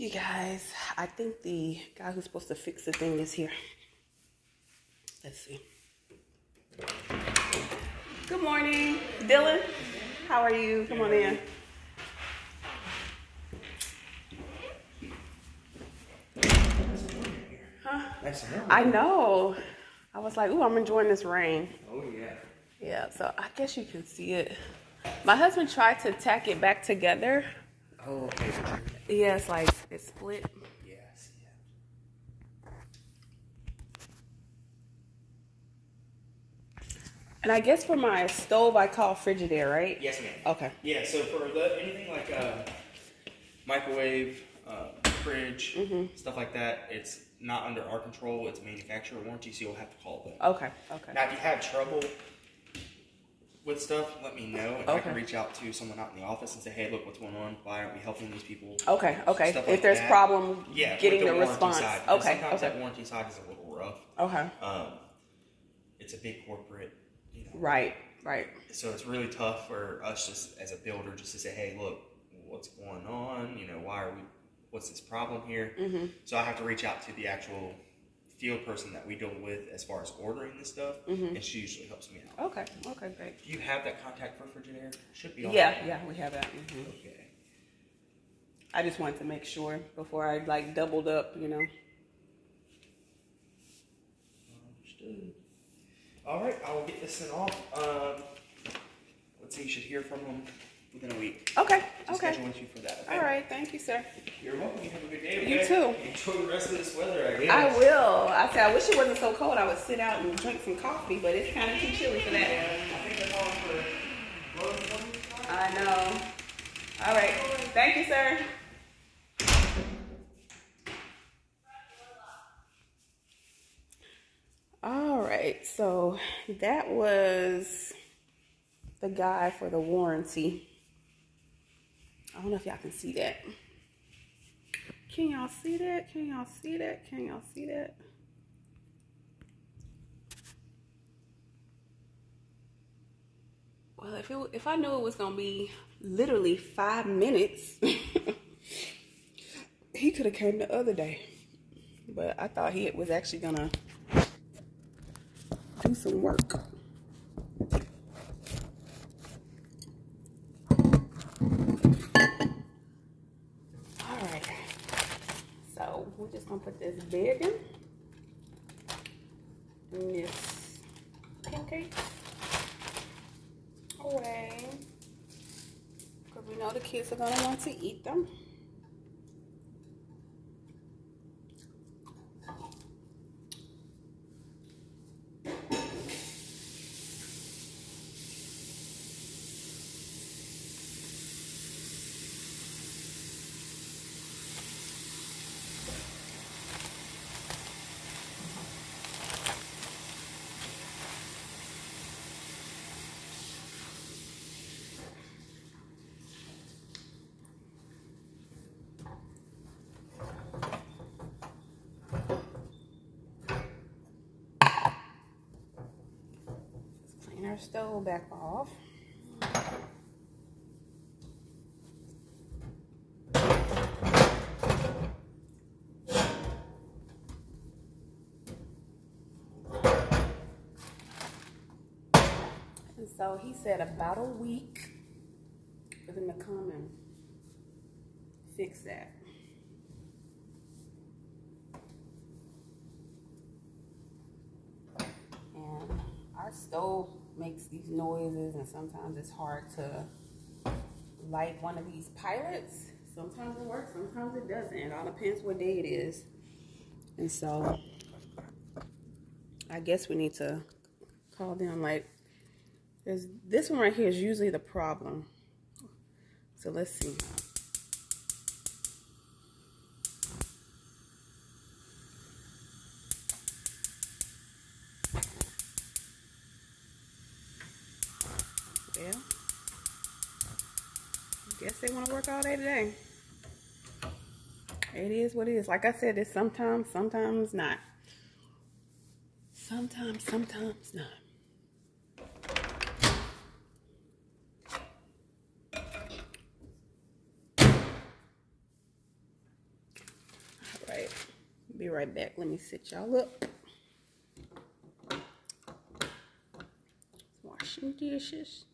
You guys, I think the guy who's supposed to fix the thing is here. Let's see. Good morning, Dylan. How are you? Come on in. Huh? Nice to know. I know. I was like, ooh, I'm enjoying this rain. Oh yeah. Yeah, so I guess you can see it. My husband tried to tack it back together. Oh okay. Yeah, it's like it's split. Yes. Yeah. And I guess for my stove, I call Frigidaire, right? Yes, ma'am. Okay. Yeah. So for the anything like uh, microwave, uh, fridge, Mm-hmm. stuff like that, it's not under our control. It's manufacturer warranty, so you'll have to call them. Okay. Okay. Now, if you have trouble with stuff, let me know, and I Okay. can reach out to someone out in the office and say, "Hey, look, what's going on? Why aren't we helping these people?" Okay. Okay. Stuff if there's that. problem Yeah, with getting the, warranty response. Side, because Okay. Sometimes Okay. that warranty side is a little rough. Okay. Um, it's a big corporate, you know, Right. Right. so it's really tough for us just as a builder just to say, hey, look, what's going on? You know, why are we? What's this problem here? Mm-hmm. So I have to reach out to the actual field person that we deal with as far as ordering this stuff, Mm-hmm. and she usually helps me out. Okay. Okay. Great. Do you have that contact for Frigidaire? Should be on Yeah. there. Yeah. We have that. hmm Okay. I just wanted to make sure before I like doubled up. You know. Understood. All right, I will get this sent off. Um, let's see, you should hear from them within a week. Okay. Just Okay. scheduling you for that. Okay? All right. Thank you, sir. You're welcome. You have a good day. You too. Enjoy the rest of this weather. I guess. I will. I said I wish it wasn't so cold. I would sit out and drink some coffee, but it's kind of too chilly for that. I think they're calling for I know. All right. Thank you, sir. All right. So that was the guy for the warranty. I don't know if y'all can see that. Can y'all see that? Can y'all see that? Can y'all see that? Well, if it, if I knew it was gonna be literally five minutes, he could have came the other day. But I thought he was actually gonna do some work. All right. We're just gonna put this bed in. This pancake away because we know the kids are going to want to eat them. Let's clean our stove back off. And so he said about a week for them to come and fix that. stove makes these noises and sometimes it's hard to light one of these pilots. Sometimes it works sometimes it doesn't. It all depends what day it is. And so i guess we need to call them like this one right here is usually the problem. So let's see Well, guess they want to work all day today. It is what it is. Like I said, it's sometimes, sometimes not. Sometimes, sometimes not. All right. Be right back. Let me sit y'all up. Washing dishes.